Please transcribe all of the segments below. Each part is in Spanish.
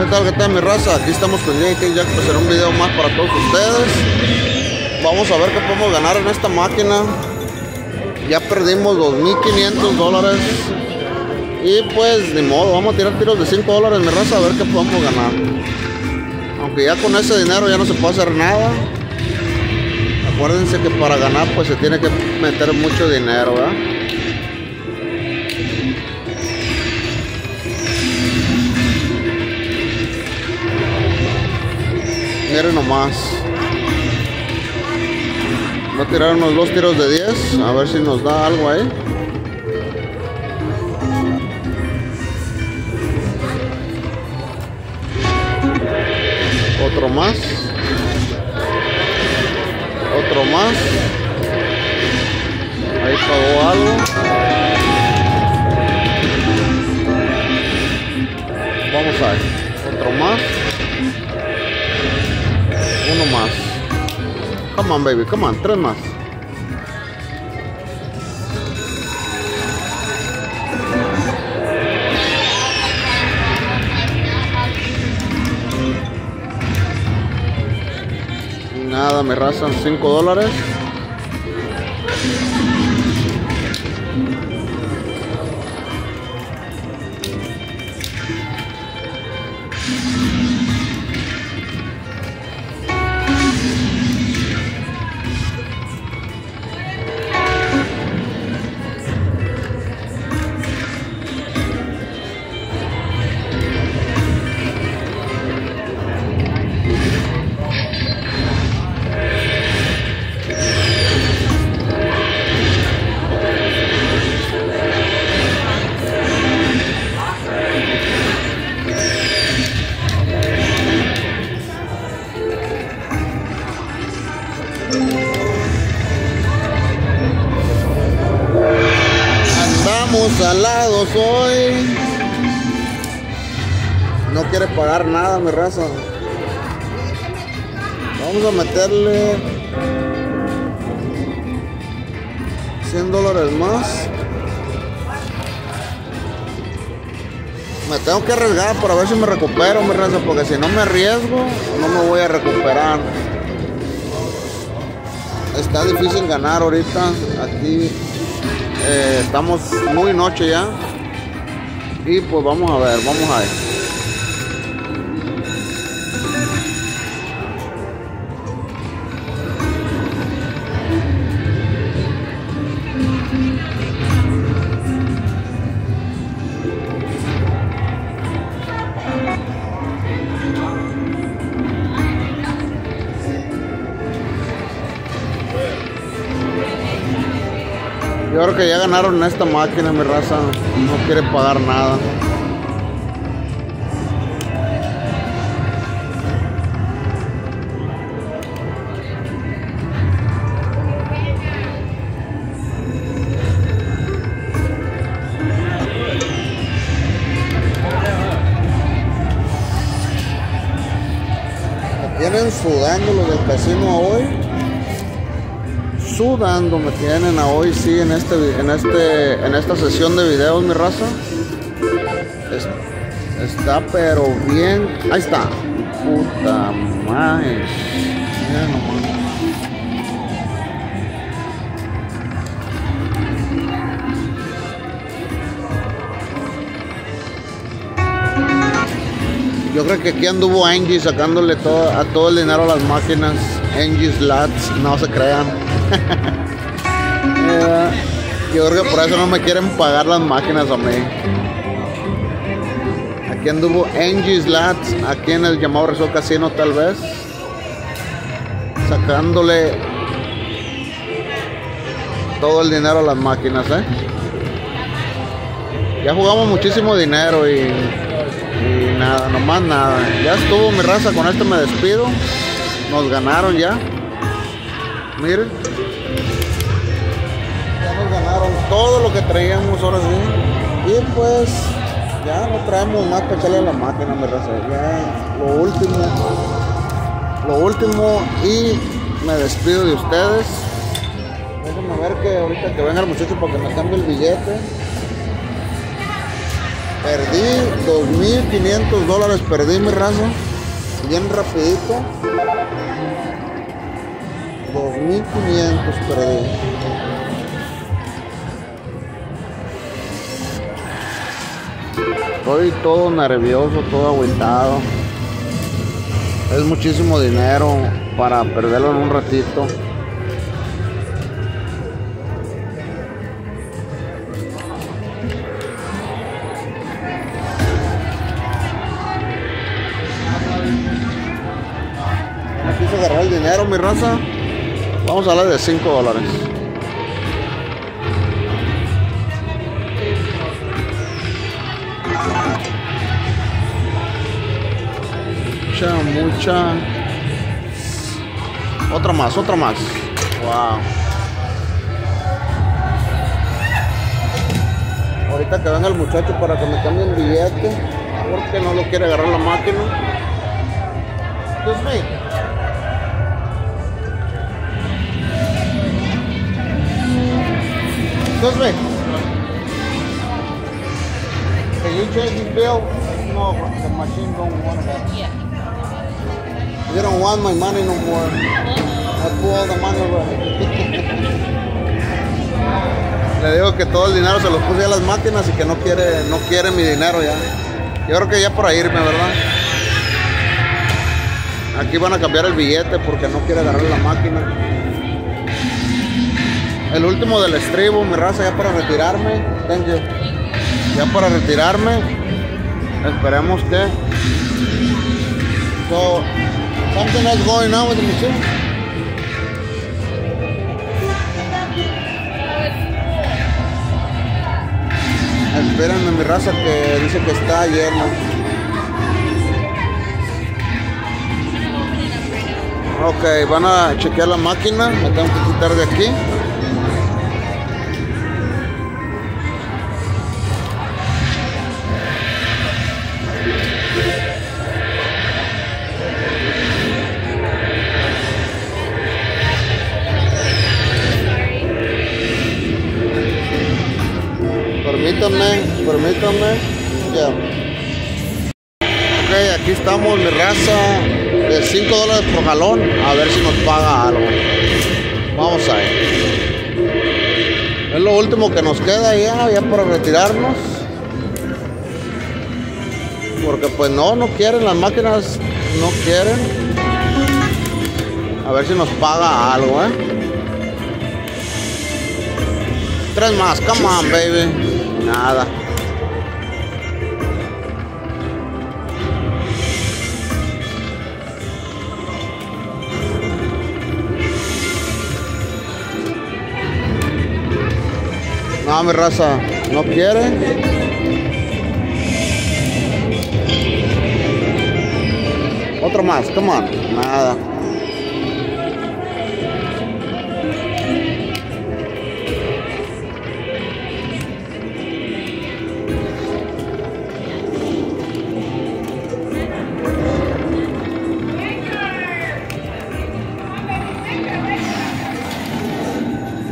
¿Qué tal, qué tal mi raza? Aquí estamos con JK Jack para hacer un video más para todos ustedes. Vamos a ver qué podemos ganar en esta máquina. Ya perdimos 2.500 dólares. Y pues ni modo, vamos a tirar tiros de 5 dólares mi raza a ver qué podemos ganar. Aunque ya con ese dinero ya no se puede hacer nada. Acuérdense que para ganar pues se tiene que meter mucho dinero, ¿verdad? Miren nomás. Voy a tirar unos dos tiros de 10. A ver si nos da algo ahí. Otro más. Otro más. Ahí pagó algo. Vamos a ver. Otro más. Uno más. Come on, baby. Come on. Tres más. Nada, me razan 5 dólares. Alados hoy. No quiere pagar nada, mi raza. Vamos a meterle 100 dólares más. Me tengo que arriesgar para ver si me recupero, mi raza, porque si no me arriesgo, no me voy a recuperar. Está difícil ganar ahorita. Aquí eh, estamos muy noche ya. Y pues vamos a ver, vamos a ver. Creo que ya ganaron esta máquina, mi raza. No quiere pagar nada. Me tienen sudando los del casino hoy sudando me tienen a hoy sí en este en este en esta sesión de videos mi raza Es- está pero bien ahí está puta madre. Yo creo que aquí anduvo Angie sacándole todo, a todo el dinero a las máquinas. Angie Slats, no se crean. Yo creo que por eso no me quieren pagar las máquinas a mí. Aquí anduvo Angie Slats, aquí en el llamado Resort Casino tal vez. Sacándole todo el dinero a las máquinas, ¿eh? Ya jugamos muchísimo dinero y, y nada, nomás nada. Ya estuvo mi raza, con esto me despido. Nos ganaron ya. Miren. Ya nos ganaron todo lo que traíamos ahora sí. Y pues ya no traemos más para echarle a la máquina, mi raza. Ya lo último. Lo último y me despido de ustedes. Déjenme ver que ahorita que venga el muchacho para que me cambie el billete. Perdí 2.500 dólares, perdí mi raza. Bien rapidito. 2.500 perdí. Estoy todo nervioso, todo agüitado. Es muchísimo dinero para perderlo en un ratito. Me quise agarrar el dinero, mi raza. Vamos a hablar de 5 dólares. Mucha, mucha. Otra más, otra más. Wow. Ahorita que venga el muchacho para que me cambie el billete. Porque no lo quiere agarrar la máquina. Excuse me. Can you change bill? No, the machine don't want that. Yeah. You don't want my money no more. I put all the money away. Le digo que todo el dinero se lo puse a las máquinas y que no quiere, no quiere mi dinero ya. Yo creo que ya para irme, ¿verdad? Aquí van a cambiar el billete porque no quiere agarrar la máquina. El último del estribo, mi raza, ya para retirarme. Thank you. Ya para retirarme. Esperemos que. So, something else going on with the machine. Espérenme, mi raza, que dice que está lleno. Ok, van a chequear la máquina. Me tengo que quitar de aquí. Aquí estamos, mi raza. De 5 dólares por galón. A ver si nos paga algo. Vamos a ir. Es lo último que nos queda ya, ya para retirarnos. Porque pues no, no quieren, las máquinas no quieren. A ver si nos paga algo, eh. Tres más, come on, baby. Nada. No, mi raza, no quiere. Otro más, come on. Nada.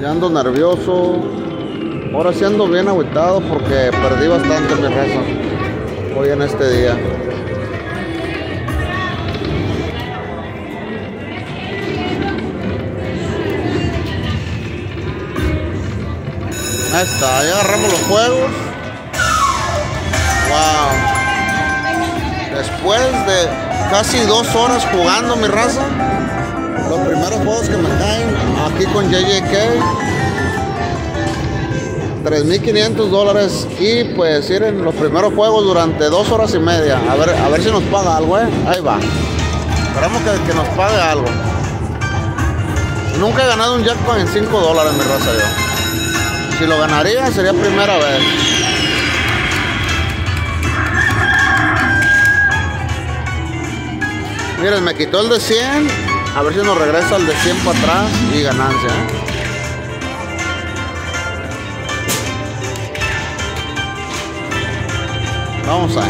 Ya ando nervioso. Ahora sí ando bien agüitado porque perdí bastante mi raza hoy en este día. Ahí está, ya agarramos los juegos. Wow. Después de casi dos horas jugando mi raza, los primeros juegos que me caen aquí con JJK 3.500 dólares y pues ir en los primeros juegos durante dos horas y media. A ver, a ver si nos paga algo, ¿eh? Ahí va. Esperamos que, que nos pague algo. Nunca he ganado un jackpot en 5 dólares, mi raza yo. Si lo ganaría sería primera vez. Miren, me quitó el de 100. A ver si nos regresa el de 100 para atrás y ganancia. ¿eh? Vamos a.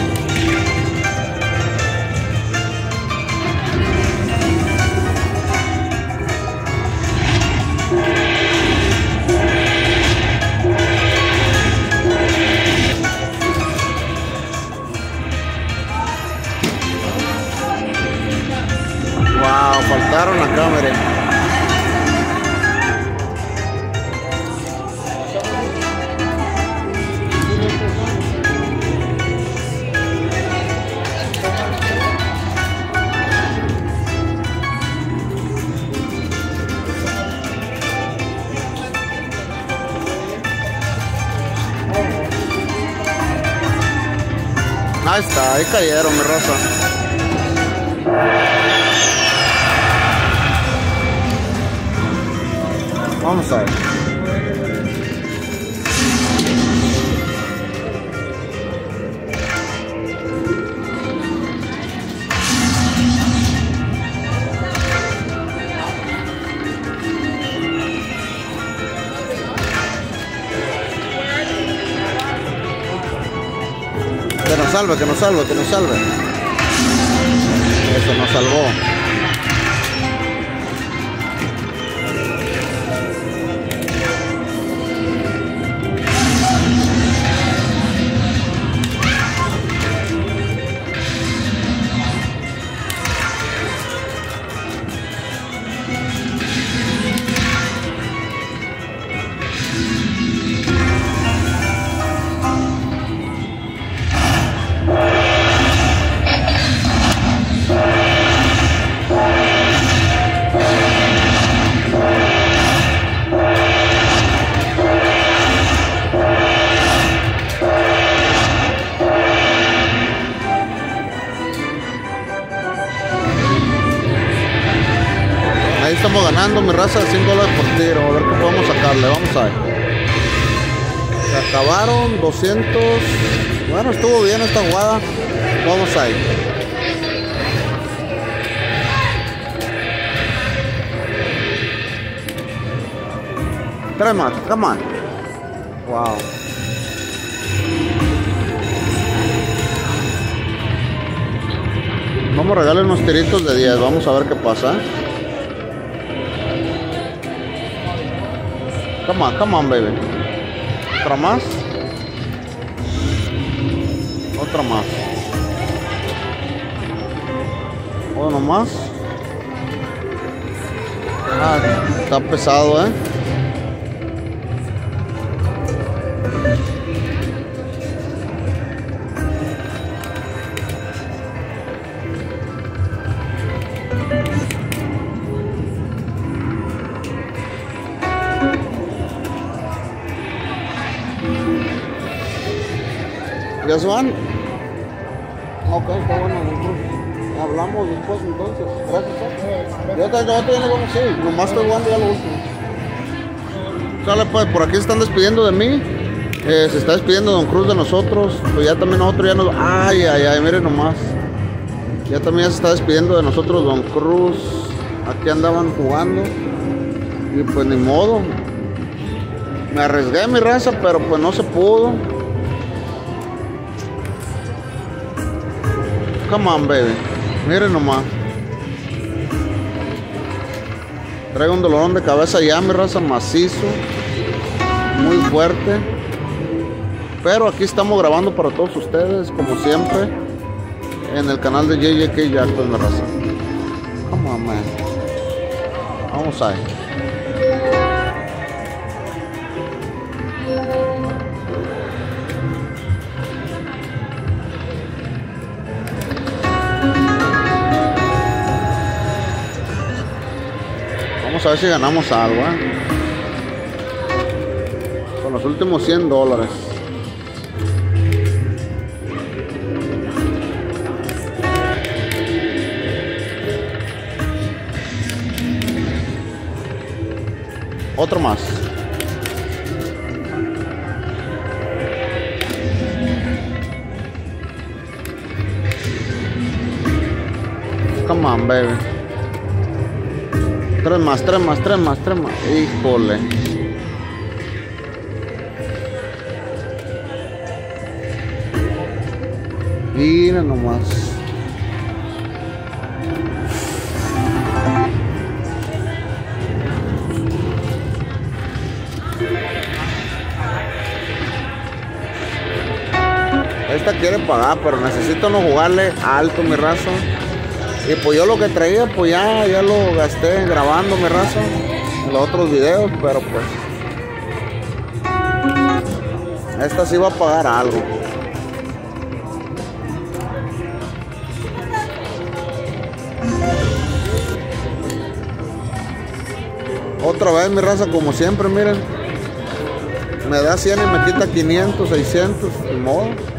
Wow, faltaron las cámaras. Ahí cayeron, mi raza. Vamos a ver. Que nos salve, que nos salve, que nos salve. Eso nos salvó. Raza, 100 dólares por tiro. A ver qué podemos sacarle. Vamos a ver. Se acabaron 200. Bueno, estuvo bien esta jugada. Vamos a ir. Tres más, come on. Wow. Vamos a regalar unos tiritos de 10. Vamos a ver qué pasa. Come on, come on, baby. Otra más. Otra más. Uno más. Ah, está pesado, eh. ¿Ya se van? Ok, está bueno. Hablamos después entonces. Gracias. Yo te, yo te digo como sí, nomás estoy jugando ya lo último. Sale pues, por aquí se están despidiendo de mí. Eh, se está despidiendo Don Cruz de nosotros. Pues ya también nosotros ya nos. Ay, ay, ay, miren nomás. Ya también se está despidiendo de nosotros Don Cruz. Aquí andaban jugando. Y pues ni modo. Me arriesgué mi raza, pero pues no se pudo. Come on, baby. Miren nomás. Traigo un dolorón de cabeza ya, mi raza, macizo. Muy fuerte. Pero aquí estamos grabando para todos ustedes, como siempre. En el canal de JJK Jackson, mi raza. Come on, man. Vamos ahí. Vamos a ver si ganamos algo, ¿eh? Con los últimos 100 dólares. Otro más. Come on, baby. Tres más, tres más, tres más, tres más. Híjole. Mira nomás. Esta quiere pagar, pero necesito no jugarle alto, mi raza. Y pues yo lo que traía, pues ya, ya lo gasté grabando mi raza en los otros videos, pero pues esta sí va a pagar algo. Otra vez mi raza como siempre, miren. Me da 100 y me quita 500, 600, de modo.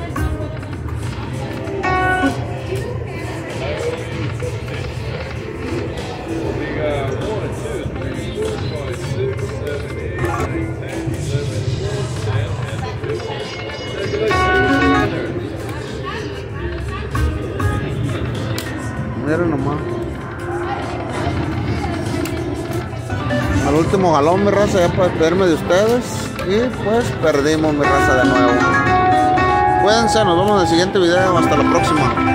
Galón, mi raza, ya para despedirme de ustedes. Y pues perdimos mi raza de nuevo. Cuídense, nos vemos en el siguiente video. Hasta la próxima.